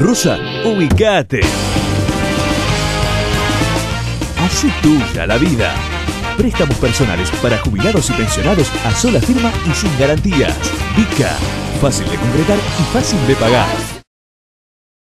Rosa, ubicate. Hace tuya la vida. Préstamos personales para jubilados y pensionados a sola firma y sin garantías. Vica, fácil de concretar y fácil de pagar.